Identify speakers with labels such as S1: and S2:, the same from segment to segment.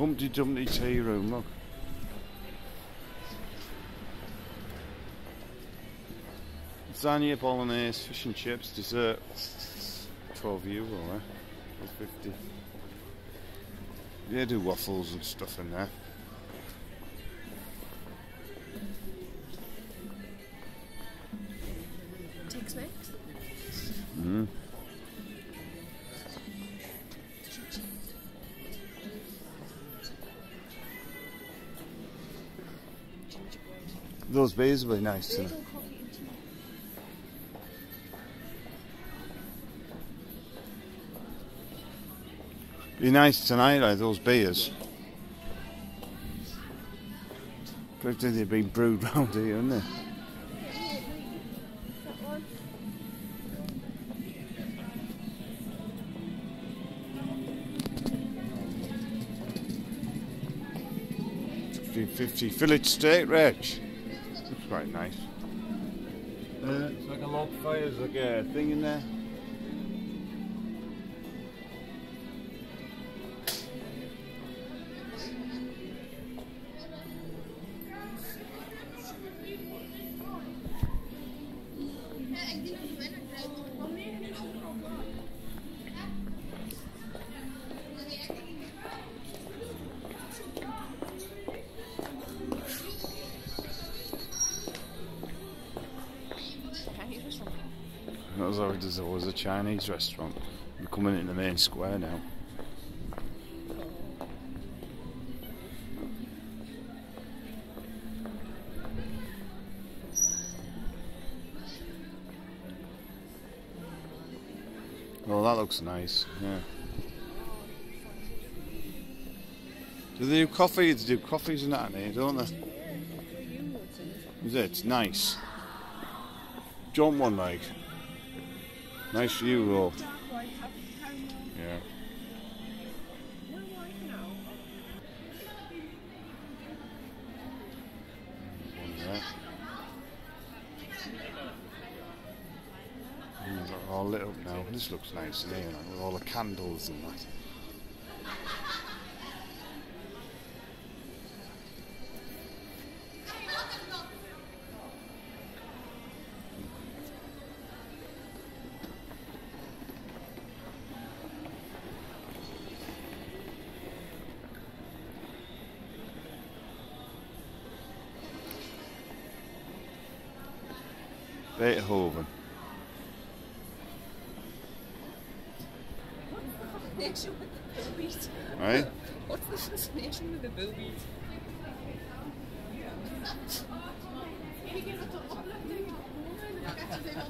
S1: Humpty Dumpty tea room, look. Lasagna, bolognese, fish and chips, dessert. 12 euro, eh? 50. Yeah, do waffles and stuff in there.
S2: Tex-Mex?
S1: Mm. Those beers will be nice
S2: tea.
S1: Be nice tonight, like those beers. But they've been brewed round here, haven't they? Fifty fillet steak, Rich. Quite nice. Uh, it's like a log fire, there's like a thing in there. That was always, there's always a Chinese restaurant. We're coming in the main square now. Well, that looks nice. Yeah. Do they do coffee? They do coffees and that in don't they? Is it? Nice. Do you want one, like? Nice you, Rob. Yeah. All lit up now. This looks nice in here, with all the candles and that. Beethoven.
S2: Fascination with the boobies.
S1: Right?
S2: What's the fascination with the boobies?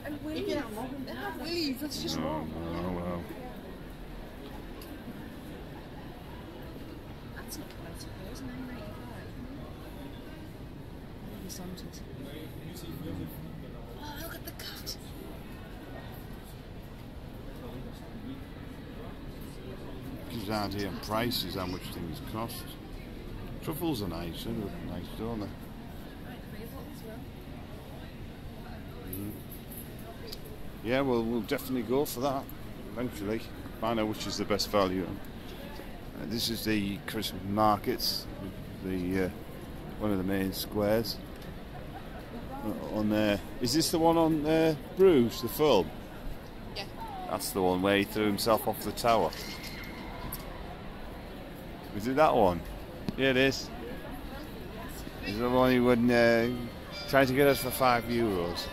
S2: And willies. That's
S1: Oh,
S2: wrong.
S1: oh,
S2: not bad, suppose. 995. Maybe something.
S1: Out here prices how much things cost. Truffles are nice, they look nice, don't they? Yeah, well, we'll definitely go for that eventually. Find out which is the best value. Uh, this is the Christmas markets, the uh, one of the main squares. Uh, on there, is this the one on uh, Bruges, the film?
S2: Yeah.
S1: That's the one where he threw himself off the tower. Is it that one? Yeah, it is. Is it the one he would uh, try to get us for five euros?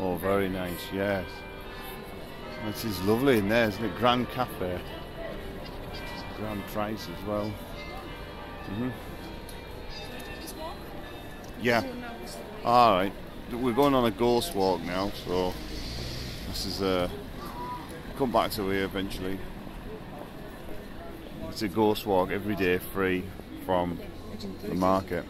S1: Oh, very nice, yes. This is lovely in there, isn't it? Grand Cafe. Grand price as well. hmm
S2: This one?
S1: Yeah.
S2: Oh, no, it's the one.
S1: All right. We're going on a ghost walk now, so this is a. come back to here eventually. It's a ghost walk every day, free from the market.